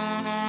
Mm-hmm.